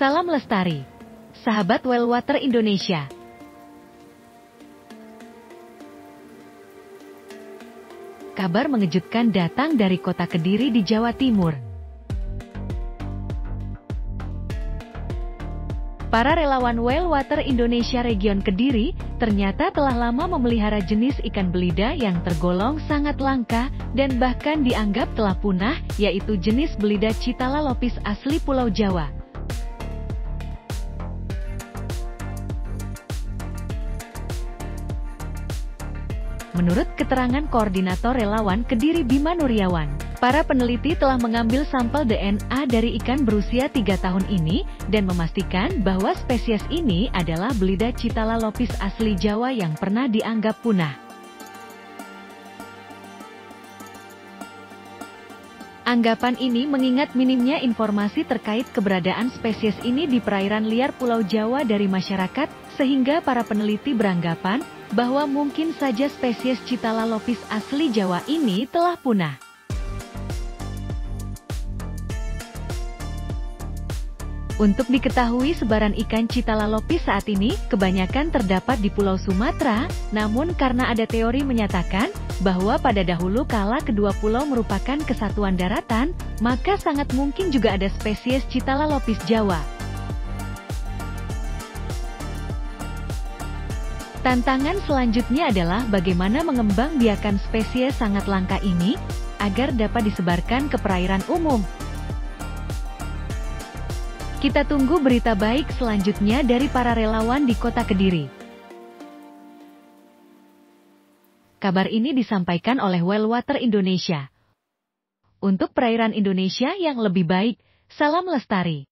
Salam lestari. Sahabat Well Water Indonesia. Kabar mengejutkan datang dari kota Kediri di Jawa Timur. Para relawan Well Water Indonesia Region Kediri ternyata telah lama memelihara jenis ikan belida yang tergolong sangat langka dan bahkan dianggap telah punah, yaitu jenis belida Citala lopis asli Pulau Jawa. Menurut keterangan Koordinator Relawan Kediri Bima Nuryawan, para peneliti telah mengambil sampel DNA dari ikan berusia 3 tahun ini dan memastikan bahwa spesies ini adalah Belida citala lopis asli Jawa yang pernah dianggap punah. Anggapan ini mengingat minimnya informasi terkait keberadaan spesies ini di perairan liar Pulau Jawa dari masyarakat, sehingga para peneliti beranggapan bahwa mungkin saja spesies Citala lopis asli Jawa ini telah punah. Untuk diketahui sebaran ikan Citala lopis saat ini kebanyakan terdapat di Pulau Sumatera, namun karena ada teori menyatakan bahwa pada dahulu kala kedua pulau merupakan kesatuan daratan, maka sangat mungkin juga ada spesies Citala lopis Jawa. Tantangan selanjutnya adalah bagaimana mengembang biakan spesies sangat langka ini, agar dapat disebarkan ke perairan umum. Kita tunggu berita baik selanjutnya dari para relawan di kota Kediri. Kabar ini disampaikan oleh Well Water Indonesia. Untuk perairan Indonesia yang lebih baik, salam lestari.